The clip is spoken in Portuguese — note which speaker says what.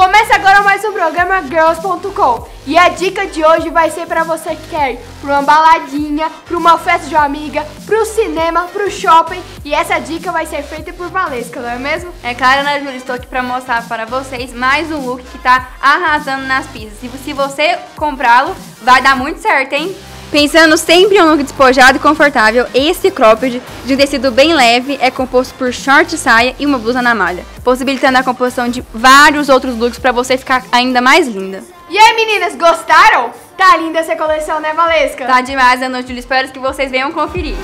Speaker 1: agora mais um programa Girls.com E a dica de hoje vai ser pra você que quer ir pra uma baladinha, pra uma festa de uma amiga, pro cinema, pro shopping E essa dica vai ser feita por Valesca, não é mesmo?
Speaker 2: É claro, Ana Júlia, estou aqui pra mostrar para vocês mais um look que tá arrasando nas pistas E se você comprá-lo, vai dar muito certo, hein? Pensando sempre em um look despojado e confortável, esse cropped de um tecido bem leve é composto por short saia e uma blusa na malha, possibilitando a composição de vários outros looks para você ficar ainda mais linda.
Speaker 1: E aí meninas, gostaram? Tá linda essa coleção, né Valesca?
Speaker 2: Tá demais, Ana Júlia, espero que vocês venham conferir.